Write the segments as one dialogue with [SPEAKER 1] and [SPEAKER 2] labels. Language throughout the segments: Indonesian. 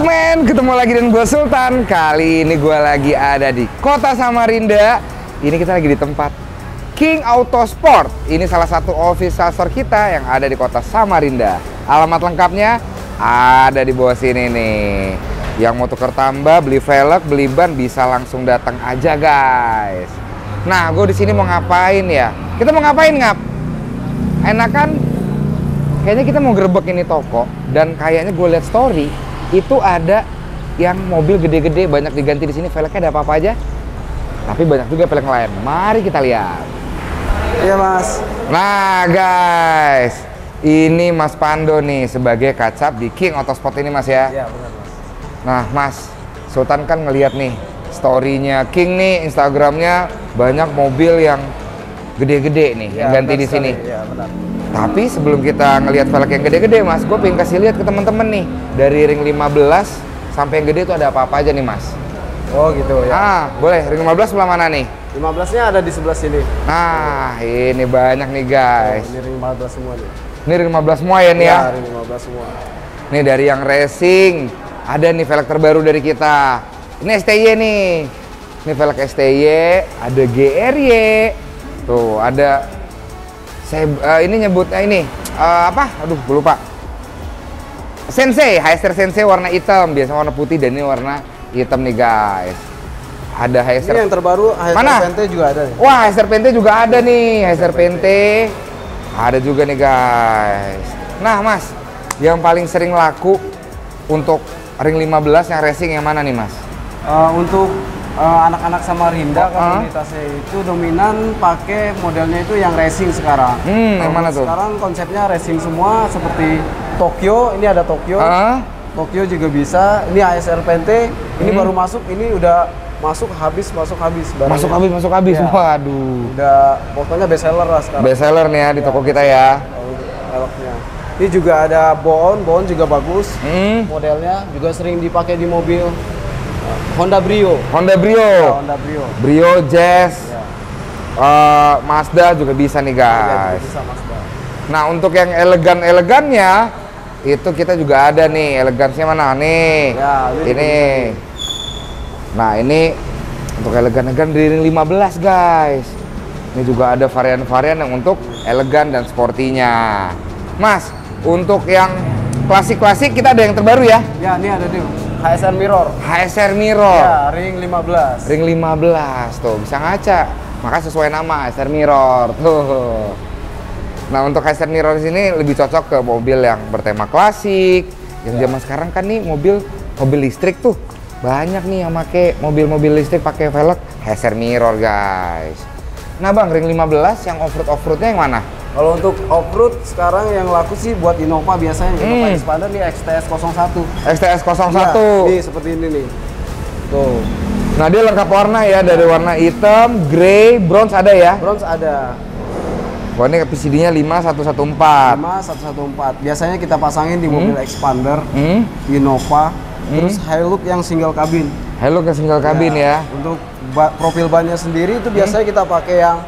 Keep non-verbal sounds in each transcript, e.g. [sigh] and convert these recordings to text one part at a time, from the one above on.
[SPEAKER 1] Up man? Ketemu lagi dengan gue Sultan. Kali ini gue lagi ada di kota Samarinda. Ini kita lagi di tempat King Auto Sport. Ini salah satu official store kita yang ada di kota Samarinda. Alamat lengkapnya ada di bawah sini nih. Yang mau tuker tambah, beli velg, beli ban bisa langsung datang aja guys. Nah gue di sini mau ngapain ya? Kita mau ngapain ngap? Enakan? Kayaknya kita mau gerbek ini toko dan kayaknya gue lihat story itu ada yang mobil gede-gede banyak diganti di sini velgnya ada apa-apa aja tapi banyak juga velg lain mari kita lihat
[SPEAKER 2] Iya mas.
[SPEAKER 1] nah guys ini Mas Pando nih sebagai kacap di King Autosport ini Mas ya
[SPEAKER 2] Iya benar mas.
[SPEAKER 1] nah Mas Sultan kan ngelihat nih storynya King nih Instagramnya banyak mobil yang gede-gede nih yang
[SPEAKER 2] Iya,
[SPEAKER 1] ganti di sini.
[SPEAKER 2] Iya benar.
[SPEAKER 1] Tapi sebelum kita ngelihat velg yang gede-gede mas, gue pengen kasih lihat ke temen-temen nih dari ring 15 sampai yang gede itu ada apa-apa aja nih mas.
[SPEAKER 2] Oh gitu ya.
[SPEAKER 1] Ah, boleh. Ring 15 sebelah mana nih?
[SPEAKER 2] 15-nya ada di sebelah sini.
[SPEAKER 1] Nah, ini banyak nih guys.
[SPEAKER 2] Ini ring 15 semua nih.
[SPEAKER 1] Ini ring 15 semua ya nih ya.
[SPEAKER 2] ring 15 semua.
[SPEAKER 1] Nih dari yang racing, ada nih velg terbaru dari kita. Ini STY nih. Ini velg STY, ada GRY. Tuh, ada saya eh, ini nyebutnya ini eh, apa? Aduh, gue lupa. Sensei, HSR Sensei warna hitam, biasa warna putih dan ini warna hitam nih guys. Ada
[SPEAKER 2] Ini
[SPEAKER 1] HSR.
[SPEAKER 2] yang terbaru HSR
[SPEAKER 1] Mana?
[SPEAKER 2] Pente juga ada nih.
[SPEAKER 1] Wah, HSR Pente juga ada nih, HSR Pente. Ada juga nih guys. Nah, Mas, yang paling sering laku untuk ring 15 yang racing yang mana nih, Mas?
[SPEAKER 2] Eh, untuk anak-anak Samarinda
[SPEAKER 1] Oh, ah.
[SPEAKER 2] komunitasnya itu dominan pakai modelnya itu yang racing sekarang.
[SPEAKER 1] Hmm, yang mana tuh?
[SPEAKER 2] Sekarang konsepnya racing semua seperti Tokyo, ini ada Tokyo.
[SPEAKER 1] Ah,
[SPEAKER 2] Tokyo juga bisa. Ini ASR Pente, ini
[SPEAKER 1] Hmm.
[SPEAKER 2] baru masuk, ini udah masuk habis, masuk habis. barangnya.
[SPEAKER 1] masuk habis, masuk habis.
[SPEAKER 2] Iya.
[SPEAKER 1] Waduh.
[SPEAKER 2] Udah pokoknya best seller lah sekarang.
[SPEAKER 1] Best seller nih ya di toko kita ya.
[SPEAKER 2] Velgnya. Ini juga ada Boon, Boon juga bagus.
[SPEAKER 1] Hmm,
[SPEAKER 2] Modelnya juga sering dipakai di mobil uh, Honda Brio.
[SPEAKER 1] Honda
[SPEAKER 2] Ya,
[SPEAKER 1] Brio.
[SPEAKER 2] Honda Brio.
[SPEAKER 1] Brio, Jazz,
[SPEAKER 2] Ya.
[SPEAKER 1] eh, Mazda juga bisa nih
[SPEAKER 2] Juga
[SPEAKER 1] guys.
[SPEAKER 2] bisa Mazda.
[SPEAKER 1] Nah untuk yang elegan-elegannya itu kita juga ada nih elegansnya mana nih
[SPEAKER 2] Ya, ini
[SPEAKER 1] ini nah ini untuk elegan-elegan dari ring 15 guys ini juga ada varian-varian yang untuk elegan dan sportinya mas untuk yang klasik-klasik kita ada yang terbaru ya
[SPEAKER 2] Ya, ini ada nih HSR Mirror.
[SPEAKER 1] HSR Mirror.
[SPEAKER 2] Ya, ring 15.
[SPEAKER 1] ring 15 tuh. Bisa ngaca. Maka sesuai nama HSR Mirror. Tuh. Nah untuk HSR Mirror di sini lebih cocok ke mobil yang bertema klasik. Yang zaman sekarang kan nih mobil mobil listrik tuh. Banyak nih yang pakai mobil-mobil listrik pakai velg HSR Mirror guys nah bang ring 15 yang off-road off-roadnya yang mana?
[SPEAKER 2] Kalau untuk off-road sekarang yang laku sih buat Innova biasanya. Innova
[SPEAKER 1] Hmm.
[SPEAKER 2] Expander nih XTS 01.
[SPEAKER 1] XTS 01
[SPEAKER 2] Ya, nih seperti ini nih. Tuh.
[SPEAKER 1] nah dia lengkap warna ya dari warna hitam, grey, bronze ada ya
[SPEAKER 2] Bronze ada
[SPEAKER 1] Wah ini PCD-nya 5114
[SPEAKER 2] 5114. Biasanya kita pasangin di mobil Expander,
[SPEAKER 1] hmm?
[SPEAKER 2] Innova, terus Hilux yang single cabin.
[SPEAKER 1] Hello ke single cabin ya.
[SPEAKER 2] Untuk ba- profil bannya sendiri itu biasanya kita pakai yang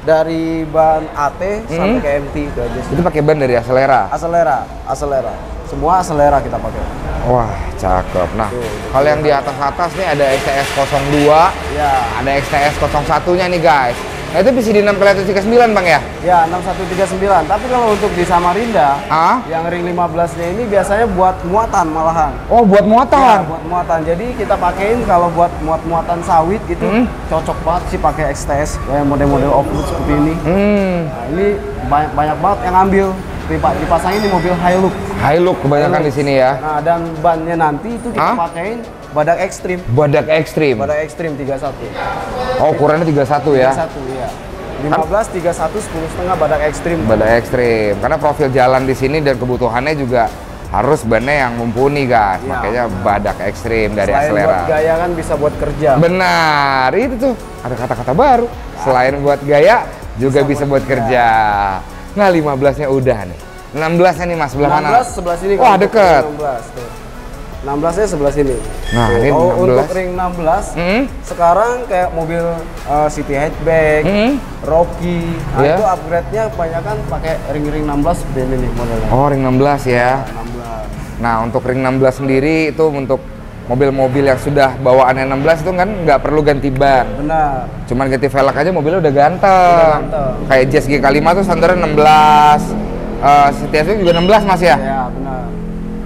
[SPEAKER 2] dari ban AT sampai
[SPEAKER 1] Hmm.
[SPEAKER 2] ke MT itu aja sih.
[SPEAKER 1] Itu pakai ban dari Acelera.
[SPEAKER 2] Acelera, Acelera. Semua Acelera kita pakai.
[SPEAKER 1] Wah, cakep. Nah, kalau yang di atas-atas nih ada XTS 02,
[SPEAKER 2] Ya,
[SPEAKER 1] ada XTS 01-nya nih, guys. Nah, itu bisa di 6 kali 39, Bang ya?
[SPEAKER 2] ya 6139. Tapi kalau untuk di Samarinda,
[SPEAKER 1] Ah?
[SPEAKER 2] yang ring 15-nya ini biasanya buat muatan malahan.
[SPEAKER 1] Oh, buat
[SPEAKER 2] Ya,
[SPEAKER 1] muatan.
[SPEAKER 2] buat muatan. Jadi kita pakein kalau buat muat-muatan sawit itu
[SPEAKER 1] Hmm.
[SPEAKER 2] cocok banget sih pakai XTS kayak model-model off-road seperti ini.
[SPEAKER 1] Hmm.
[SPEAKER 2] Nah, ini banyak, banyak banget yang ambil Dipa- dipasangin di mobil Hilux.
[SPEAKER 1] High look kebanyakan di sini ya.
[SPEAKER 2] Nah, dan bannya nanti itu kita
[SPEAKER 1] Hah?
[SPEAKER 2] pakein badak ekstrim.
[SPEAKER 1] Badak ekstrim.
[SPEAKER 2] Badak ekstrim 31.
[SPEAKER 1] Oh, ukurannya 31 ya.
[SPEAKER 2] 31 iya. 15 31 10 setengah badak ekstrim.
[SPEAKER 1] Badak ekstrim. Karena profil jalan di sini dan kebutuhannya juga harus bannya yang mumpuni, guys.
[SPEAKER 2] Iya.
[SPEAKER 1] Makanya badak ekstrim dari
[SPEAKER 2] Selain
[SPEAKER 1] Acelera.
[SPEAKER 2] buat gaya kan bisa buat kerja.
[SPEAKER 1] Benar, itu tuh ada kata-kata baru. Selain buat gaya, juga bisa,
[SPEAKER 2] Bisa
[SPEAKER 1] buat
[SPEAKER 2] buat
[SPEAKER 1] kerja. Nah, 15-nya udah nih. 16-nya nih Mas, sebelah
[SPEAKER 2] 16
[SPEAKER 1] mana?
[SPEAKER 2] sebelah sini
[SPEAKER 1] Wah, deket.
[SPEAKER 2] ring 16 tuh. 16 nya sebelah sini.
[SPEAKER 1] Nah,
[SPEAKER 2] Tuh,
[SPEAKER 1] ini
[SPEAKER 2] oh,
[SPEAKER 1] 16.
[SPEAKER 2] untuk ring 16
[SPEAKER 1] Hmm?
[SPEAKER 2] sekarang kayak mobil uh, City Hatchback,
[SPEAKER 1] Hmm?
[SPEAKER 2] Rocky. Nah,
[SPEAKER 1] Iya.
[SPEAKER 2] itu upgrade-nya kebanyakan pakai ring-ring 16 seperti ini nih modelnya.
[SPEAKER 1] Oh, ring 16 ya.
[SPEAKER 2] 16.
[SPEAKER 1] Nah, untuk ring 16 sendiri itu untuk mobil-mobil yang sudah bawaan 16 itu kan nggak perlu ganti ban.
[SPEAKER 2] Benar.
[SPEAKER 1] Cuman ganti velg aja mobilnya udah ganteng.
[SPEAKER 2] Udah ganteng.
[SPEAKER 1] Kayak Jazz GK5 tuh standarnya 16. Uh, CTSV juga 16 Mas ya?
[SPEAKER 2] Ya, benar.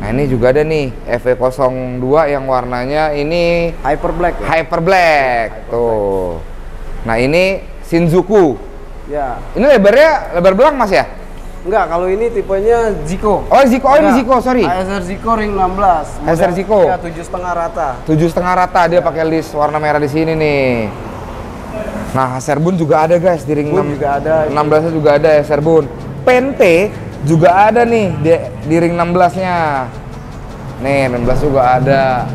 [SPEAKER 1] Nah, ini juga ada nih EV02 yang warnanya ini
[SPEAKER 2] Hyper black ya?
[SPEAKER 1] Hyper Black. Tuh. Nah, ini Shinjuku.
[SPEAKER 2] Ya.
[SPEAKER 1] Ini lebarnya lebar belang Mas ya?
[SPEAKER 2] Enggak, kalau ini tipenya Zico.
[SPEAKER 1] Oh, Zico, oh ini. Zico, sorry.
[SPEAKER 2] ASR Zico ring 16.
[SPEAKER 1] ASR Zico.
[SPEAKER 2] Ya, tujuh setengah rata.
[SPEAKER 1] tujuh setengah rata dia pakai list warna merah di sini nih. Nah, Serbun juga ada guys di ring
[SPEAKER 2] Bun
[SPEAKER 1] 6
[SPEAKER 2] juga ada.
[SPEAKER 1] 16 nya juga ada ya Serbun. Pente juga ada nih di, di ring 16 nya. Nih, 16 juga ada.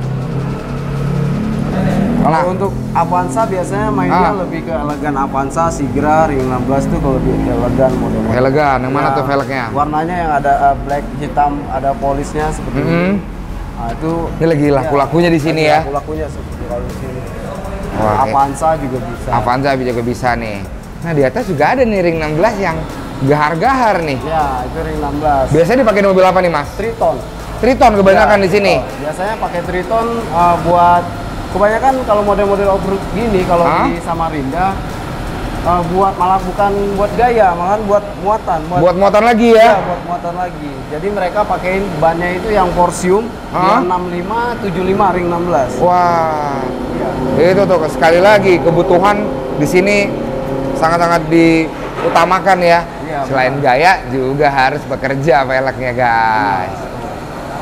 [SPEAKER 2] Kalau
[SPEAKER 1] Nah,
[SPEAKER 2] untuk Avanza biasanya mainnya
[SPEAKER 1] Ah.
[SPEAKER 2] lebih ke elegan Avanza, Sigra, ring 16 itu kalau lebih elegan model.
[SPEAKER 1] elegan. Yang mana
[SPEAKER 2] Ya,
[SPEAKER 1] tuh velgnya?
[SPEAKER 2] Warnanya yang ada uh, black, hitam, ada polisnya seperti
[SPEAKER 1] Mhm.
[SPEAKER 2] ini. Nah, itu
[SPEAKER 1] Ini lagi laku-lakunya di sini ya.
[SPEAKER 2] Laku-lakunya seperti kalau di sini.
[SPEAKER 1] Wah, eh.
[SPEAKER 2] Avanza juga bisa.
[SPEAKER 1] Avanza juga bisa nih. Nah, di atas juga ada nih ring 16 yang gahar-gahar nih.
[SPEAKER 2] Ya, itu ring 16.
[SPEAKER 1] Biasanya dipakai di mobil apa nih, Mas?
[SPEAKER 2] Triton.
[SPEAKER 1] Triton kebanyakan
[SPEAKER 2] Ya,
[SPEAKER 1] di sini.
[SPEAKER 2] Triton. Biasanya pakai Triton uh, buat kebanyakan kalau model-model off-road gini kalau di Samarinda uh, buat malah bukan buat gaya, malahan buat muatan,
[SPEAKER 1] Buat muatan lagi
[SPEAKER 2] Ya,
[SPEAKER 1] ya.
[SPEAKER 2] buat muatan lagi. Jadi mereka pakein bannya itu yang Porsium
[SPEAKER 1] Hah?
[SPEAKER 2] 265 75 ring 16.
[SPEAKER 1] Wah,
[SPEAKER 2] Iya.
[SPEAKER 1] itu tuh sekali lagi kebutuhan di sini sangat-sangat diutamakan ya.
[SPEAKER 2] Iya,
[SPEAKER 1] Selain gaya juga harus bekerja velgnya guys.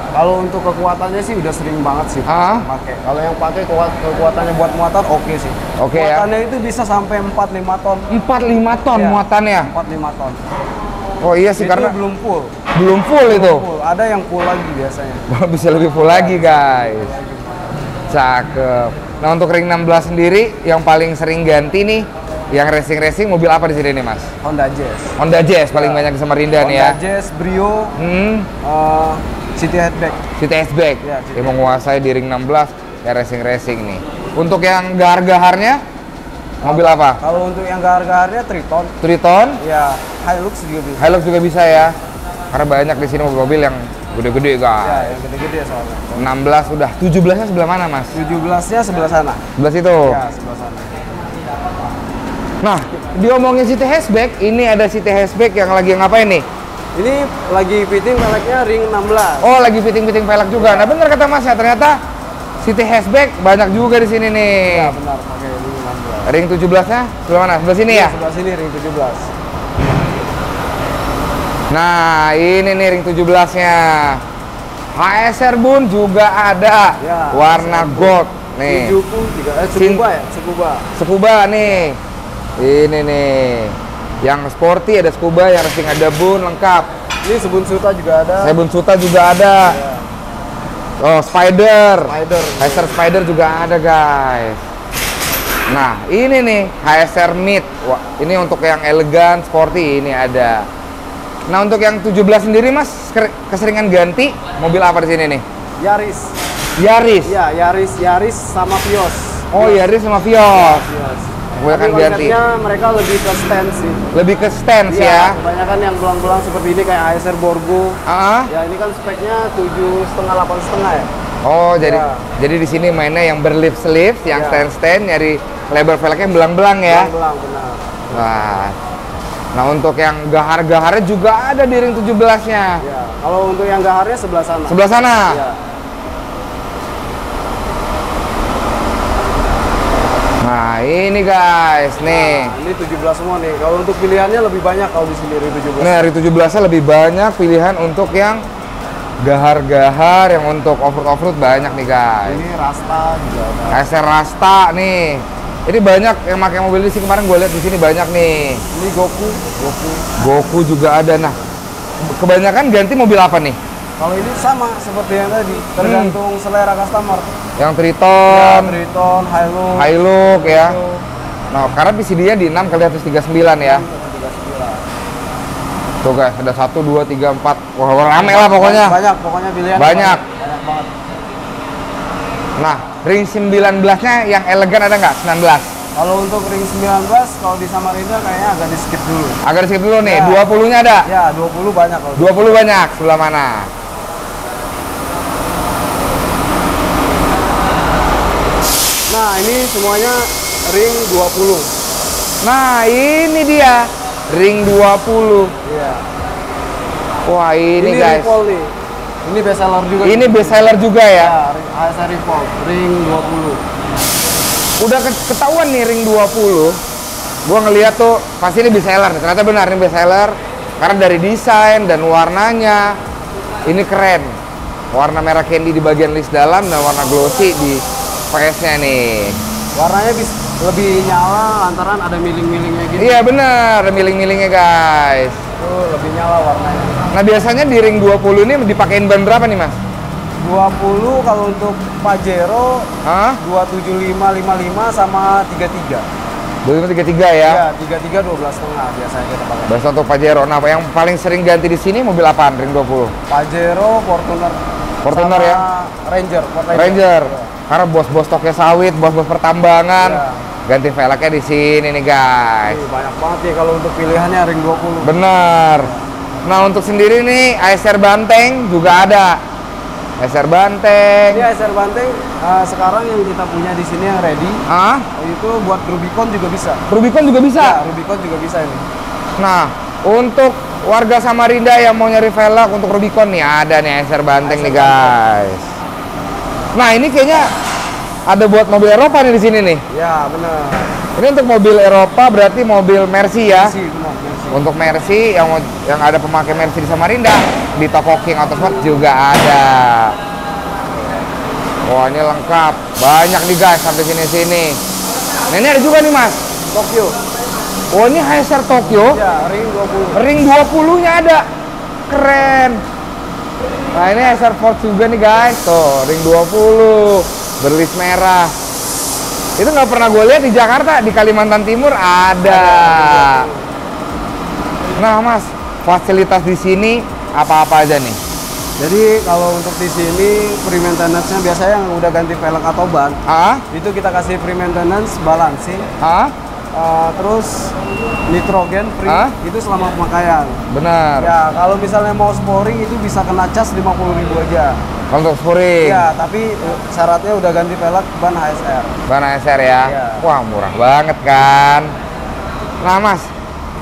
[SPEAKER 2] Kalau untuk kekuatannya sih udah sering banget sih pakai. Kalau yang pakai kekuat kekuatannya buat muatan oke sih.
[SPEAKER 1] Oke ya.
[SPEAKER 2] Kekuatannya itu bisa sampai 4 5 ton.
[SPEAKER 1] 4-5 ton
[SPEAKER 2] Iya.
[SPEAKER 1] muatannya.
[SPEAKER 2] 4 5 ton.
[SPEAKER 1] Oh iya sih
[SPEAKER 2] itu
[SPEAKER 1] karena
[SPEAKER 2] belum full.
[SPEAKER 1] belum full itu.
[SPEAKER 2] Full. Ada yang full lagi biasanya. [laughs]
[SPEAKER 1] Bisa lebih full lagi guys. Cakep. Nah untuk ring 16 sendiri yang paling sering ganti nih yang racing-racing mobil apa di sini nih mas?
[SPEAKER 2] Honda Jazz.
[SPEAKER 1] Honda Jazz paling
[SPEAKER 2] Ya.
[SPEAKER 1] banyak di Samarinda nih
[SPEAKER 2] Honda
[SPEAKER 1] ya.
[SPEAKER 2] Jazz, Brio,
[SPEAKER 1] Hmm,
[SPEAKER 2] uh, City Hatchback.
[SPEAKER 1] City Hatchback.
[SPEAKER 2] Ya,
[SPEAKER 1] Dia
[SPEAKER 2] City
[SPEAKER 1] menguasai di ring 16 ya racing-racing nih. Untuk yang gahar-gaharnya mobil apa?
[SPEAKER 2] Kalau untuk yang gahar-gaharnya Triton,
[SPEAKER 1] Triton,
[SPEAKER 2] ya Hilux juga bisa.
[SPEAKER 1] Hilux juga bisa ya. Karena banyak di sini mobil-mobil yang gede-gede
[SPEAKER 2] Ya,
[SPEAKER 1] guys.
[SPEAKER 2] yang gede-gede soalnya.
[SPEAKER 1] 16 udah, 17 nya sebelah mana mas?
[SPEAKER 2] 17-nya sebelah sana.
[SPEAKER 1] Sebelah situ.
[SPEAKER 2] Ya, sebelah sana.
[SPEAKER 1] Nah, diomongin City Hatchback, ini ada City Hatchback yang lagi ngapain nih?
[SPEAKER 2] Ini lagi fitting velgnya ring 16.
[SPEAKER 1] Oh, lagi fitting-fitting velg juga. Nah, bener kata Mas ya, ternyata City Hatchback banyak juga di sini nih.
[SPEAKER 2] Ya, benar pakai ring 16.
[SPEAKER 1] Ring 17-nya sebelah mana? Sebelah sini ya?
[SPEAKER 2] Sebelah sini ring 17.
[SPEAKER 1] Nah, ini nih ring 17-nya. HSR Bun juga ada.
[SPEAKER 2] Ya,
[SPEAKER 1] warna gold. Nih.
[SPEAKER 2] Juga eh ya, Tsukuba.
[SPEAKER 1] Scuba nih. Ini nih. Yang sporty ada scuba, yang racing ada bun lengkap.
[SPEAKER 2] Ini Sebun Suta juga ada.
[SPEAKER 1] Sebun Suta juga ada.
[SPEAKER 2] Ya,
[SPEAKER 1] Oh, Spider.
[SPEAKER 2] Spider.
[SPEAKER 1] HSR Spider juga ada, guys. Nah, ini nih HSR Mid. Wah, ini untuk yang elegan, sporty ini ada. Nah, untuk yang 17 sendiri, Mas, keseringan ganti mobil apa di sini nih?
[SPEAKER 2] Yaris.
[SPEAKER 1] Yaris.
[SPEAKER 2] Ya, Yaris, Yaris sama Vios.
[SPEAKER 1] Oh, Yaris sama Vios.
[SPEAKER 2] Vios.
[SPEAKER 1] Kebanyakan
[SPEAKER 2] Tapi
[SPEAKER 1] ganti.
[SPEAKER 2] mereka lebih ke stand sih.
[SPEAKER 1] Lebih ke stance
[SPEAKER 2] Iya,
[SPEAKER 1] ya.
[SPEAKER 2] kebanyakan yang belang-belang seperti ini kayak ASR Borgo.
[SPEAKER 1] Ah.
[SPEAKER 2] Ya ini kan speknya tujuh setengah delapan setengah ya.
[SPEAKER 1] Oh, jadi
[SPEAKER 2] Ya.
[SPEAKER 1] jadi di sini mainnya yang berlip sleeve, yang
[SPEAKER 2] Ya.
[SPEAKER 1] stand stand, nyari lebar velgnya belang-belang ya.
[SPEAKER 2] Belang-belang benar.
[SPEAKER 1] Wah. Nah, untuk yang gahar-gaharnya juga ada di ring 17-nya.
[SPEAKER 2] Ya, kalau untuk yang gaharnya sebelah sana.
[SPEAKER 1] Sebelah sana.
[SPEAKER 2] Ya.
[SPEAKER 1] Nah, ini guys, nih.
[SPEAKER 2] Nah, ini 17 semua nih. Kalau untuk pilihannya lebih banyak kalau di sini ring 17.
[SPEAKER 1] Nah, ring 17-nya lebih banyak pilihan untuk yang gahar-gahar, yang untuk off-road off-road banyak nih guys.
[SPEAKER 2] Ini Rasta juga ada.
[SPEAKER 1] Rasta nih. Ini banyak yang pakai mobil di sini kemarin gue lihat di sini banyak nih.
[SPEAKER 2] Ini Goku. Goku.
[SPEAKER 1] Goku juga ada. Nah, kebanyakan ganti mobil apa nih?
[SPEAKER 2] Kalau ini sama seperti yang tadi, tergantung selera customer.
[SPEAKER 1] Yang
[SPEAKER 2] Ya,
[SPEAKER 1] Triton,
[SPEAKER 2] Triton, Hilux.
[SPEAKER 1] Hilux ya.
[SPEAKER 2] Hilux,
[SPEAKER 1] Nah, karena PCD-nya di 6 kali 139 ya.
[SPEAKER 2] 39.
[SPEAKER 1] Tuh guys, ada 1, 2, 3, 4. Wah, rame lah pokoknya.
[SPEAKER 2] Banyak, pokoknya pilihan.
[SPEAKER 1] Banyak.
[SPEAKER 2] Banyak banget.
[SPEAKER 1] Nah, ring 19-nya yang elegan ada nggak? 19.
[SPEAKER 2] Kalau untuk ring 19, kalau di Samarinda kayaknya agak di skip dulu.
[SPEAKER 1] Agak di skip dulu nih,
[SPEAKER 2] Ya.
[SPEAKER 1] 20-nya ada.
[SPEAKER 2] Ya, 20 banyak kalau.
[SPEAKER 1] 20 banyak, sebelah mana?
[SPEAKER 2] Ini semuanya ring 20.
[SPEAKER 1] Nah, ini dia ring 20.
[SPEAKER 2] Iya.
[SPEAKER 1] Wah, ini, guys.
[SPEAKER 2] Ripple nih. Ini best seller juga.
[SPEAKER 1] Ini best seller juga ya.
[SPEAKER 2] Ya, ring- ASR Ripple, ring 20.
[SPEAKER 1] Udah ke- ketahuan nih ring 20. Gua ngeliat tuh pasti ini best seller. Ternyata benar ini best seller karena dari desain dan warnanya ini keren. Warna merah candy di bagian list dalam dan warna glossy di PS-nya nih.
[SPEAKER 2] Warnanya bis, lebih nyala lantaran ada miling-milingnya gitu.
[SPEAKER 1] Iya bener, ada miling-milingnya guys.
[SPEAKER 2] Tuh, lebih nyala warnanya.
[SPEAKER 1] Nah biasanya di ring 20 ini dipakein ban berapa nih mas?
[SPEAKER 2] 20 kalau untuk Pajero
[SPEAKER 1] Hah?
[SPEAKER 2] 27555 sama 33.
[SPEAKER 1] 2033 ya?
[SPEAKER 2] Iya, 33 12 setengah biasanya kita pakai.
[SPEAKER 1] Bahasa untuk Pajero. Nah yang paling sering ganti di sini mobil apaan ring 20?
[SPEAKER 2] Pajero, Fortuner,
[SPEAKER 1] Fortuner ya?
[SPEAKER 2] Ranger, Ford
[SPEAKER 1] Ranger.
[SPEAKER 2] Iya.
[SPEAKER 1] Karena bos-bos toknya sawit, bos-bos pertambangan,
[SPEAKER 2] Iya.
[SPEAKER 1] ganti velgnya di sini nih guys.
[SPEAKER 2] Ih, banyak banget ya kalau untuk pilihannya ring 20.
[SPEAKER 1] Bener. Nah untuk sendiri nih ASR Banteng juga ada. ASR
[SPEAKER 2] Ini
[SPEAKER 1] Banteng.
[SPEAKER 2] ASR Banteng eh, sekarang yang kita punya di sini yang ready
[SPEAKER 1] Ah,
[SPEAKER 2] itu buat Rubicon juga bisa.
[SPEAKER 1] Rubicon juga bisa.
[SPEAKER 2] Ya, Rubicon juga bisa ini.
[SPEAKER 1] Nah untuk warga Samarinda yang mau nyari velg untuk Rubicon nih ada nih ASR Banteng nih guys. Nah ini kayaknya ada buat mobil Eropa nih di sini nih.
[SPEAKER 2] Ya, benar.
[SPEAKER 1] Ini untuk mobil Eropa berarti mobil Mercy ya.
[SPEAKER 2] Mercy, benar, Mercy.
[SPEAKER 1] Untuk Mercy yang yang ada pemakai Mercy di Samarinda di toko King Autosport juga ada. Wah ini lengkap, banyak nih guys sampai sini sini. Nah ini ada juga nih mas.
[SPEAKER 2] Tokyo.
[SPEAKER 1] Oh ini HSR Tokyo,
[SPEAKER 2] Ya, ring 20.
[SPEAKER 1] ring 20 nya ada, keren. Nah ini HSR Ford juga nih guys, tuh ring 20 berlis merah. Itu nggak pernah gue lihat di Jakarta, di Kalimantan Timur ada. Nah mas, fasilitas di sini apa-apa aja nih?
[SPEAKER 2] Jadi kalau untuk di sini free maintenance-nya biasanya yang udah ganti velg atau ban,
[SPEAKER 1] Ah?
[SPEAKER 2] itu kita kasih free maintenance balancing,
[SPEAKER 1] Ah?
[SPEAKER 2] Eh, terus nitrogen free
[SPEAKER 1] Hah?
[SPEAKER 2] itu selama pemakaian.
[SPEAKER 1] Benar.
[SPEAKER 2] Ya, kalau misalnya mau sporing itu bisa kena cas 50.000 aja.
[SPEAKER 1] Kalau Untuk spring,
[SPEAKER 2] Ya, tapi eh, syaratnya udah ganti velg ban HSR.
[SPEAKER 1] ban ASR ya.
[SPEAKER 2] Iya.
[SPEAKER 1] Wah murah banget kan. Nah mas,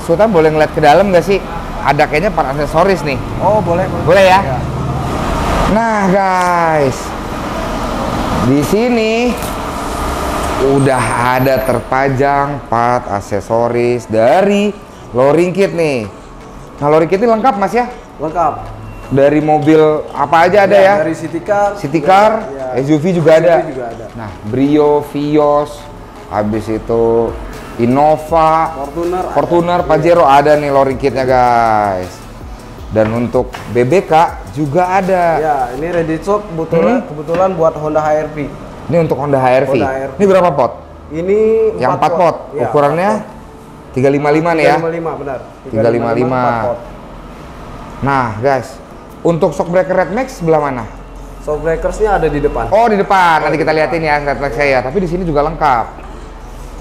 [SPEAKER 1] Sultan boleh ngeliat ke dalam nggak sih? Ada kayaknya part aksesoris nih.
[SPEAKER 2] Oh, boleh, boleh.
[SPEAKER 1] Boleh ya? Nah guys, di sini udah ada terpajang part aksesoris dari Loring Kit nih. Nah Loring Kit ini lengkap mas ya?
[SPEAKER 2] Lengkap.
[SPEAKER 1] Dari mobil apa aja ada ya?
[SPEAKER 2] Dari City Car.
[SPEAKER 1] City Car,
[SPEAKER 2] ya.
[SPEAKER 1] SUV juga ada.
[SPEAKER 2] SUV juga ada.
[SPEAKER 1] Nah, Brio, Vios, habis itu Innova,
[SPEAKER 2] Fortuner. ada.
[SPEAKER 1] Fortuner, Pajero ada nih lori kitnya guys. Dan untuk BBK juga ada.
[SPEAKER 2] Ya, ini ready stock kebetulan,
[SPEAKER 1] Hmm?
[SPEAKER 2] kebetulan buat Honda HRV.
[SPEAKER 1] Ini untuk Honda HRV.
[SPEAKER 2] Honda HRV.
[SPEAKER 1] Ini berapa pot?
[SPEAKER 2] Ini
[SPEAKER 1] Yang 4 pot.
[SPEAKER 2] Ya,
[SPEAKER 1] Ukurannya 355 nih ya.
[SPEAKER 2] 355 benar.
[SPEAKER 1] 355.
[SPEAKER 2] empat pot.
[SPEAKER 1] Nah, guys, untuk shock breaker Red Max sebelah mana?
[SPEAKER 2] Shock breakersnya ada di depan.
[SPEAKER 1] Oh, di depan. Nanti kita liatin ya Red Max saya. Tapi di sini juga lengkap.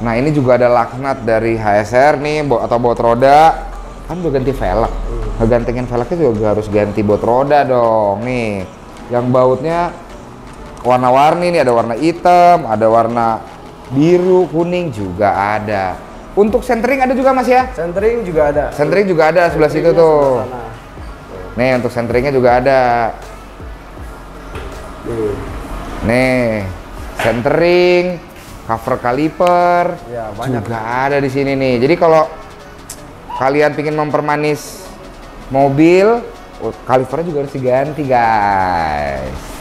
[SPEAKER 1] Nah, ini juga ada laknat dari HSR nih atau bot roda. Kan udah ganti velg. Ngegantengin velgnya juga harus ganti bot roda dong. Nih, yang bautnya warna-warni nih, ada warna hitam, ada warna biru, kuning juga ada. Untuk centering ada juga Mas ya?
[SPEAKER 2] Centering juga ada.
[SPEAKER 1] Centering juga ada sebelah situ tuh.
[SPEAKER 2] sebelah sana.
[SPEAKER 1] Nih, untuk centeringnya juga ada.
[SPEAKER 2] Nih.
[SPEAKER 1] Nih, centering, cover kaliper,
[SPEAKER 2] Ya, banyak.
[SPEAKER 1] juga ada di sini nih. Jadi kalau kalian ingin mempermanis mobil, oh, kalipernya juga harus diganti, guys.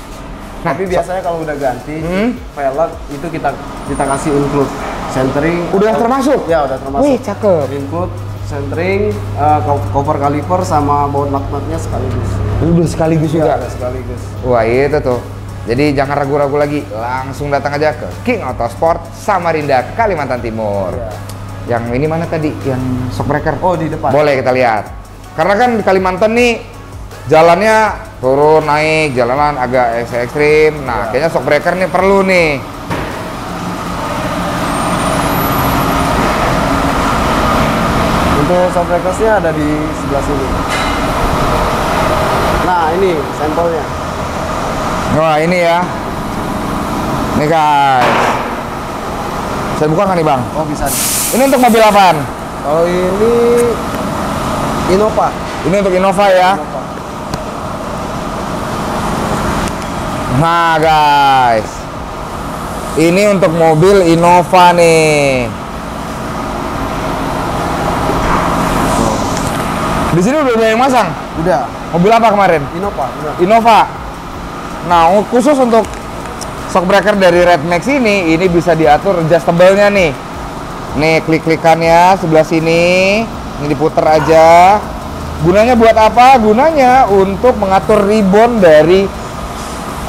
[SPEAKER 1] Nah,
[SPEAKER 2] Tapi [laughs] biasanya kalau udah ganti
[SPEAKER 1] Hmm?
[SPEAKER 2] velg itu kita kita kasih include centering.
[SPEAKER 1] Udah
[SPEAKER 2] atau-
[SPEAKER 1] termasuk?
[SPEAKER 2] Ya, udah termasuk.
[SPEAKER 1] Wih, cakep.
[SPEAKER 2] Include centering, eh, co- cover kaliper sama baut laknatnya sekaligus.
[SPEAKER 1] Udah sekaligus
[SPEAKER 2] Ya,
[SPEAKER 1] juga.
[SPEAKER 2] udah sekaligus.
[SPEAKER 1] Wah, itu tuh. Jadi jangan ragu-ragu lagi, langsung datang aja ke King Autosport Samarinda, Kalimantan Timur.
[SPEAKER 2] Ya.
[SPEAKER 1] Yang ini mana tadi? Yang shock breaker?
[SPEAKER 2] Oh, di depan.
[SPEAKER 1] Boleh kita lihat. Karena kan di Kalimantan nih jalannya turun naik, jalanan agak ekstrim. ekstrim. Nah, kayaknya shock breaker nih perlu nih.
[SPEAKER 2] Untuk shock breakersnya ada di sebelah sini. Nah, ini sampelnya.
[SPEAKER 1] Wah, ini ya. Nih guys. Saya buka nggak nih bang?
[SPEAKER 2] Oh bisa.
[SPEAKER 1] Ini untuk mobil apaan?
[SPEAKER 2] Kalau ini Innova.
[SPEAKER 1] Ini untuk Innova ya.
[SPEAKER 2] Innova.
[SPEAKER 1] Nah guys, ini untuk mobil Innova nih. Di sini udah ada yang masang.
[SPEAKER 2] Udah.
[SPEAKER 1] Mobil apa kemarin?
[SPEAKER 2] Innova. Udah.
[SPEAKER 1] Innova. Nah, khusus untuk shock breaker dari Red Max ini, ini bisa diatur adjustable-nya nih. Nih, klik-klikannya sebelah sini. Ini diputer aja. Gunanya buat apa? Gunanya untuk mengatur ribbon dari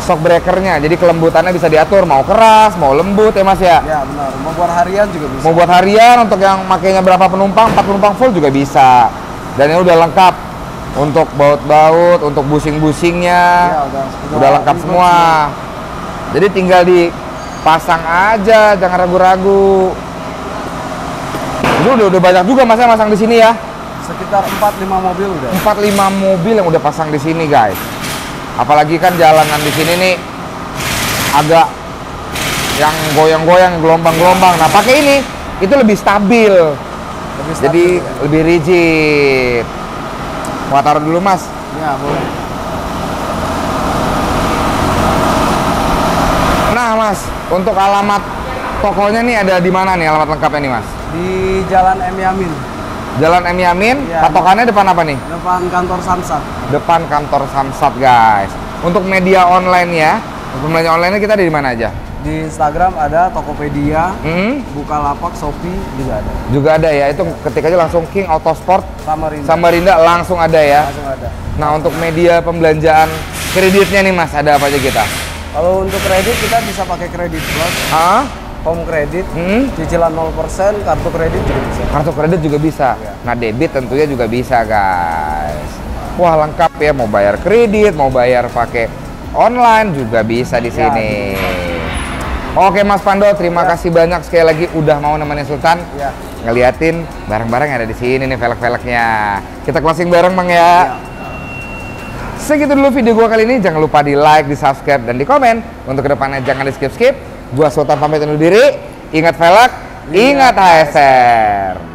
[SPEAKER 1] shock breakernya. Jadi kelembutannya bisa diatur, mau keras, mau lembut ya mas ya.
[SPEAKER 2] Ya benar. Mau buat harian juga bisa.
[SPEAKER 1] Mau buat harian untuk yang makainya berapa penumpang, 4 penumpang full juga bisa. Dan ini udah lengkap untuk baut-baut, untuk busing-busingnya.
[SPEAKER 2] Ya, udah,
[SPEAKER 1] udah lengkap semua. Jadi tinggal dipasang aja, jangan ragu-ragu. Ini udah, udah banyak juga mas yang masang di sini ya.
[SPEAKER 2] Sekitar 4-5 mobil udah.
[SPEAKER 1] 4-5 mobil yang udah pasang di sini guys. Apalagi kan jalanan di sini nih agak yang goyang-goyang, gelombang-gelombang. Nah pakai ini itu lebih stabil.
[SPEAKER 2] Lebih
[SPEAKER 1] Jadi
[SPEAKER 2] stabil, ya.
[SPEAKER 1] lebih rigid. Mau taruh dulu mas.
[SPEAKER 2] Ya boleh.
[SPEAKER 1] Nah mas, untuk alamat tokonya nih ada di mana nih alamat lengkapnya nih mas?
[SPEAKER 2] Di Jalan M Yamin,
[SPEAKER 1] Jalan M Yamin,
[SPEAKER 2] Iya.
[SPEAKER 1] patokannya depan apa nih?
[SPEAKER 2] depan kantor Samsat.
[SPEAKER 1] Depan kantor Samsat guys. Untuk media online ya, untuk media online kita ada di mana aja?
[SPEAKER 2] Di Instagram ada Tokopedia,
[SPEAKER 1] Hmm,
[SPEAKER 2] Bukalapak, Shopee juga ada.
[SPEAKER 1] juga ada ya. Itu ketik aja langsung King Autosport
[SPEAKER 2] Samarinda.
[SPEAKER 1] Samarinda langsung ada ya.
[SPEAKER 2] Langsung ada.
[SPEAKER 1] Nah untuk media pembelanjaan kreditnya nih mas, ada apa aja kita?
[SPEAKER 2] Kalau untuk kredit kita bisa pakai kredit plus,
[SPEAKER 1] Hah?
[SPEAKER 2] Home kredit,
[SPEAKER 1] Hmm?
[SPEAKER 2] cicilan 0%, kartu kredit juga bisa.
[SPEAKER 1] Kartu kredit juga bisa.
[SPEAKER 2] Iya.
[SPEAKER 1] Nah, debit tentunya juga bisa, guys. Wah, lengkap ya. Mau bayar kredit, mau bayar pakai online juga bisa di
[SPEAKER 2] Ya,
[SPEAKER 1] sini. Oke, Mas Pando, terima
[SPEAKER 2] Ya.
[SPEAKER 1] kasih banyak sekali lagi udah mau nemenin Sultan
[SPEAKER 2] Ya.
[SPEAKER 1] ngeliatin barang-barang yang ada di sini nih velg-velgnya. Kita closing bareng, Bang ya.
[SPEAKER 2] Ya.
[SPEAKER 1] Segitu dulu video gua kali ini. Jangan lupa di like, di subscribe, dan di komen. Untuk ke depannya jangan di skip-skip. Gua Sultan pamit undur diri. Ingat velg, ingat
[SPEAKER 2] Ingat
[SPEAKER 1] HSR.